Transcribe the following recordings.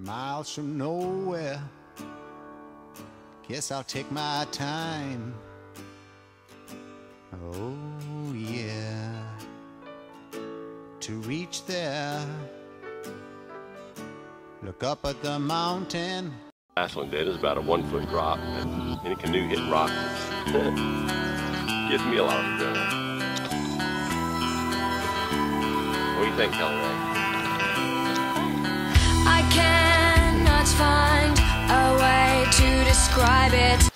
miles from nowhere. Guess I'll take my time. Oh, yeah. To reach there, look up at the mountain. One did is about a one foot drop, and any canoe hitting rocks gives me a lot of fun. What do you think, Kelly? Describe it.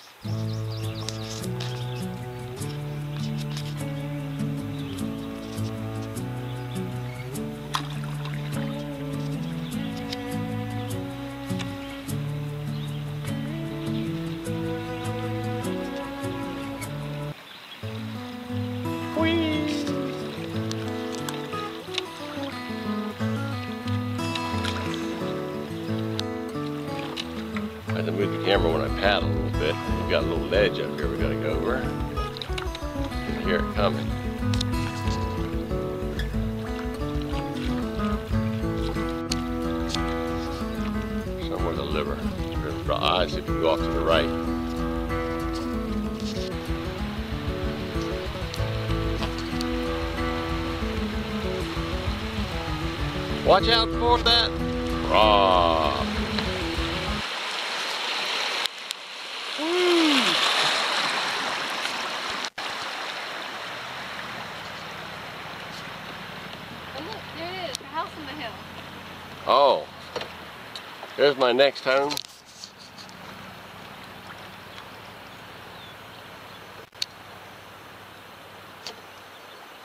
The camera when I paddle a little bit. We've got a little ledge up here we gotta go over. You hear it coming. Somewhere the liver. Your eyes if you go off to the right. Watch out for that rock. Oh, look, there it is, the house on the hill. Oh, there's my next home.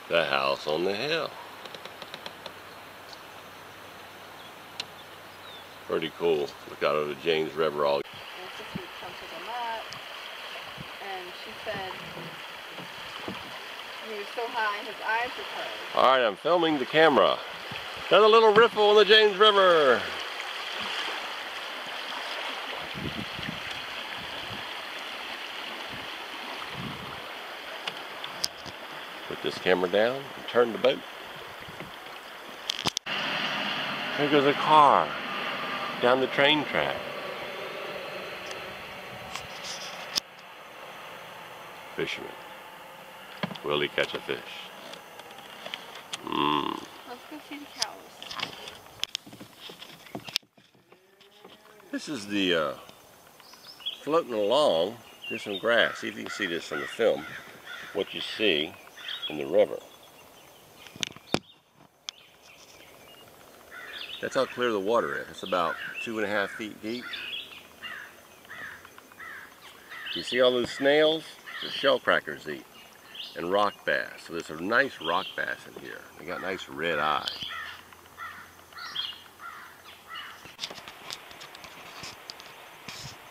The house on the hill. Pretty cool. Look out over the James River all. And Sissy would come pick him up. And she said he was so high, his eyes were closed. All right, I'm filming the camera. Another little ripple on the James River. Put this camera down and turn the boat. There goes a car down the train track. Fisherman. Will he catch a fish? Mmm. Let's go see the cows. This is the uh, floating along. There's some grass. See if you can see this on the film. What you see in the river. That's how clear the water is. It's about two and a half feet deep. You see all those snails? The shell crackers eat. And rock bass. So there's a nice rock bass in here. They got nice red eyes.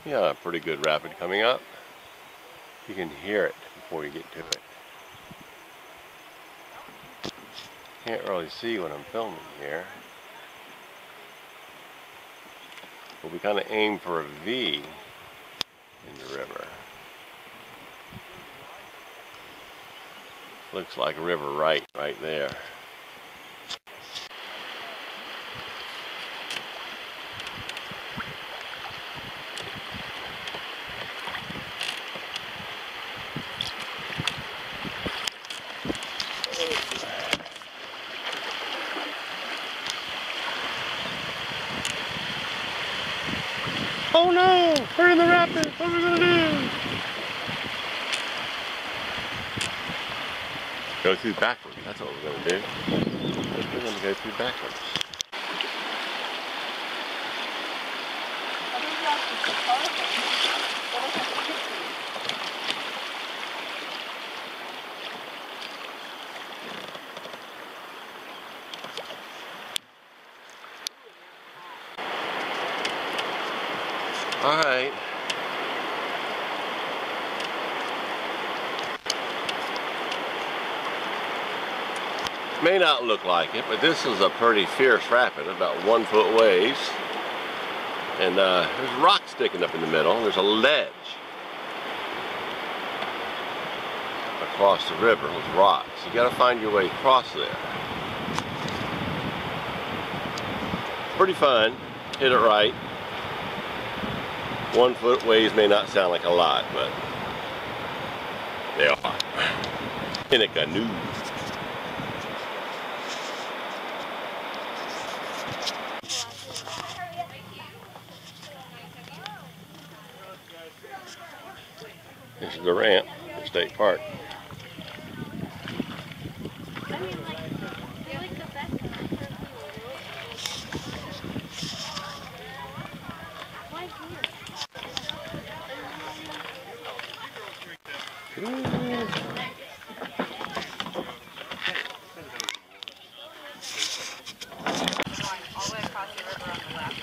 Yeah, a pretty good rapid coming up. You can hear it before you get to it. Can't really see what I'm filming here. But we kind of aim for a V in the river. Looks like river right, right there. Oh no! We're in the rapids! What are we gonna do? Go through backwards. That's what we're gonna do. We're gonna go through backwards. I think that's the Chicago. What is that? All right. May not look like it, but this is a pretty fierce rapid, about one foot waves. And uh, there's rocks sticking up in the middle. There's a ledge across the river with rocks. You got to find your way across there. Pretty fun. hit it right. One foot waves may not sound like a lot, but they are. In a is the ramp at State Park.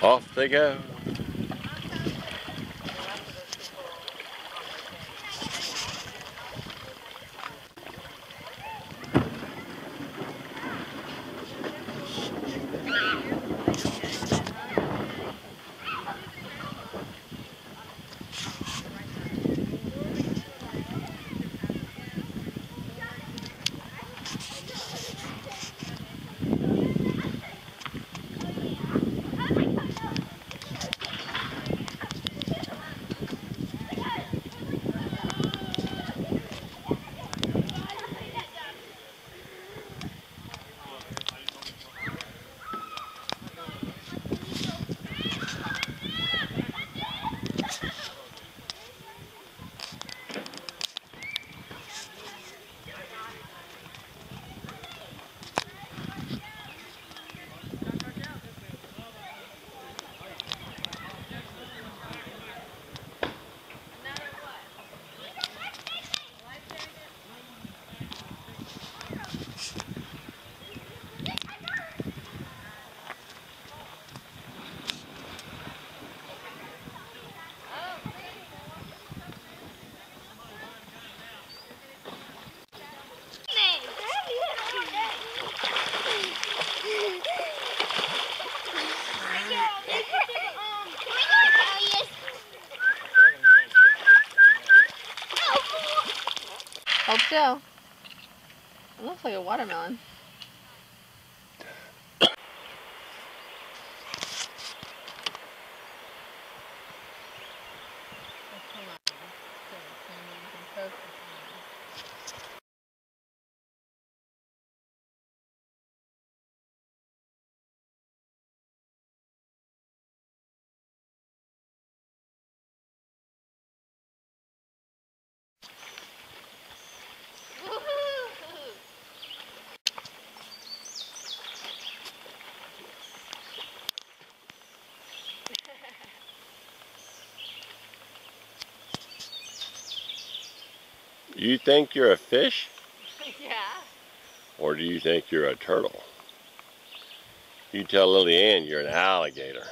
Off they go. Hope so. It looks like a watermelon. You think you're a fish? yeah. Or do you think you're a turtle? You tell Lily Ann you're an alligator.